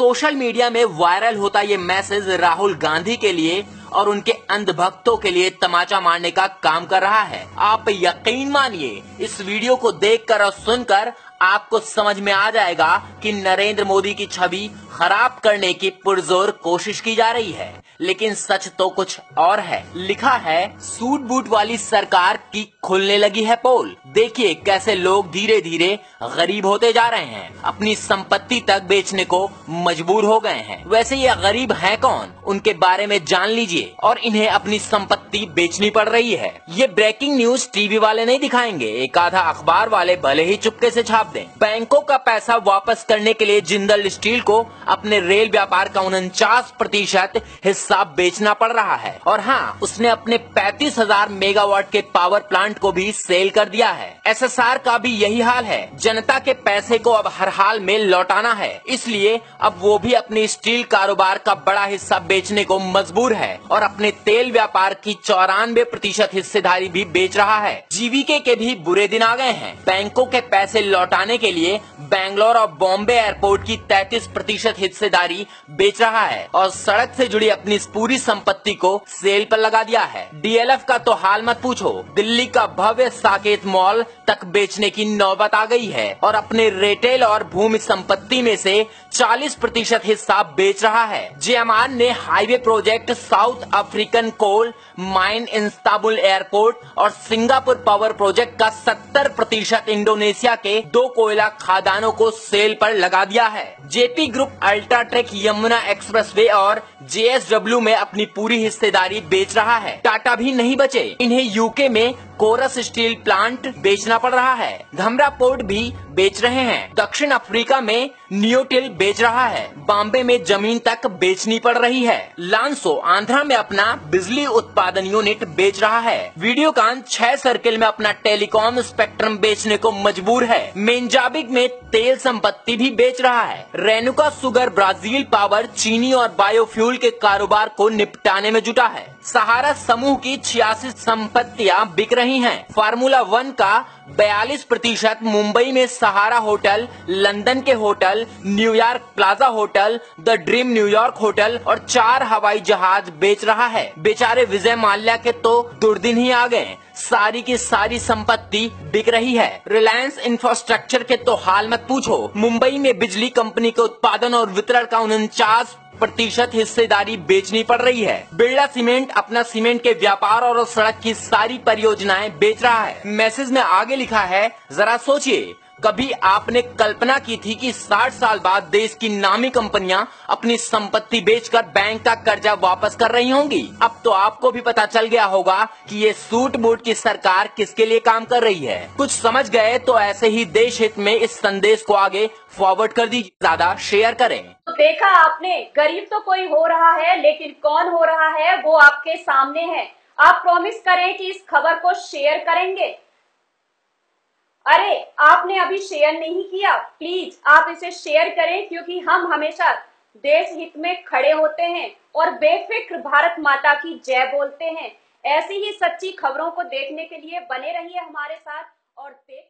Social media में viral होता ये मैसेज राहुल गांधी के लिए और उनके अंधभक्तों के लिए तमाचा मारने का काम कर रहा है। आप यकीन मानिए, इस वीडियो को देखकर और सुनकर आपको समझ में आ जाएगा कि नरेंद्र मोदी की छवि खराब करने की पुरजोर कोशिश की जा रही है। लेकिन सच तो कुछ और है। लिखा है सूट बूट वाली सरकार की खुलने लगी है पोल। देखिए कैसे लोग धीरे धीरे गरीब होते जा रहे हैं। अपनी संपत्ति तक बेचने को मजबूर हो गए हैं। वैसे ये गरीब हैं कौन? उनके बारे में जान लीजिए और इन्हें अपनी संपत्ति बेचनी पड़ रही है। ये ब्रेकिंग न्यूज़ टीवी वाले नहीं दिखाएँगे। एक आधा अखबार वाले भले ही चुपके से छाप दें। बैंकों का पैसा वापस करने के लिए जिंदल स्टील को अपने रेल व्यापार का उनचास प्रतिशत हिस्सा बेचना पड़ रहा है। और हाँ उसने अपने पैतीस हज़ार मेगावाट के पावर प्लांट को भी सेल कर दिया है। एसएसआर का भी यही हाल है। जनता के पैसे को अब हर हाल में लौटाना है। इसलिए अब वो भी अपनी स्टील कारोबार का बड़ा हिस्सा बेचने को मजबूर है और अपने तेल व्यापार की चौरानवे प्रतिशत हिस्सेदारी भी बेच रहा है। जीवीके के भी बुरे दिन आ गए हैं। बैंकों के पैसे लौटाने के लिए बैंगलोर और बॉम्बे एयरपोर्ट की 33 प्रतिशत हिस्सेदारी बेच रहा है और सड़क से जुड़ी अपनी पूरी संपत्ति को सेल पर लगा दिया है। डीएलएफ का तो हाल मत पूछो। दिल्ली का भव्य साकेत मॉल तक बेचने की नौबत आ गई है और अपने रिटेल और भूमि संपत्ति में से 40 प्रतिशत हिस्सा बेच रहा है। जेएमआर ने highway project South African coal mine Istanbul airport और सिंगापुर पावर प्रोजेक्ट का 70 प्रतिशत इंडोनेशिया के दो कोयला खादानों को सेल पर लगा दिया है। JP group UltraTech Yamuna expressway और जेएसडब्ल्यू में अपनी पूरी हिस्सेदारी बेच रहा है। टाटा भी नहीं बचे। इन्हें यूके में कोरस स्टील प्लांट बेचना पड़ रहा है। धमरा पोर्ट भी बेच रहे हैं। दक्षिण अफ्रीका में नियोटिल बेच रहा है। बॉम्बे में ज़मीन तक बेचनी पड़ रही है। लांसो, आंध्रा में अपना बिजली उत्पादन यूनिट बेच रहा है। वीडियो वीडियोकान छह सर्किल में अपना टेलीकॉम स्पेक्ट्रम बेचने को मजबूर है। मेंजाबिक में तेल संपत्ति भी बेच रहा है। रेनुका सुगर ब्राज़ील पावर चीनी और बायोफ्यूल के कारोबार को निपटाने में जुटा है। सहारा समूह की छियासी संपत्तियाँ बिक रही हैं। फार्मूला वन का 42 प्रतिशत मुंबई में सहारा होटल, लंदन के hotel New York plaza hotel the dream New York hotel और चार हवाई जहाज़ बेच रहा है। बेचारे विजय माल्या के तो दुर्दिन ही आ गए। सारी की सारी संपत्ति बिक रही है। रिलायंस इंफ्रास्ट्रक्चर के तो हाल मत पूछो। मुंबई में बिजली कंपनी के उत्पादन और वितरण का उनचास प्रतिशत हिस्सेदारी बेचनी पड़ रही है। बिरला सीमेंट अपना सीमेंट के व्यापार और सड़क की सारी परियोजनाएँ बेच रहा है। मैसेज में आगे लिखा है, जरा सोचिए, कभी आपने कल्पना की थी कि 60 साल बाद देश की नामी कंपनियाँ अपनी संपत्ति बेचकर बैंक का कर्जा वापस कर रही होंगी? अब तो आपको भी पता चल गया होगा कि ये सूट बूट की सरकार किसके लिए काम कर रही है। कुछ समझ गए तो ऐसे ही देश हित में इस संदेश को आगे फॉरवर्ड कर दीजिए। ज़्यादा शेयर करें। देखा आपने, गरीब तो कोई हो रहा है, लेकिन कौन हो रहा है, वो आपके सामने है। आप प्रॉमिस करें कि इस खबर को शेयर करेंगे। अरे, आपने अभी शेयर नहीं किया। प्लीज़ आप इसे शेयर करें, क्योंकि हम हमेशा देश हित में खड़े होते हैं और बेफिक्र भारत माता की जय बोलते हैं। ऐसी ही सच्ची खबरों को देखने के लिए बने रहिए हमारे साथ और देख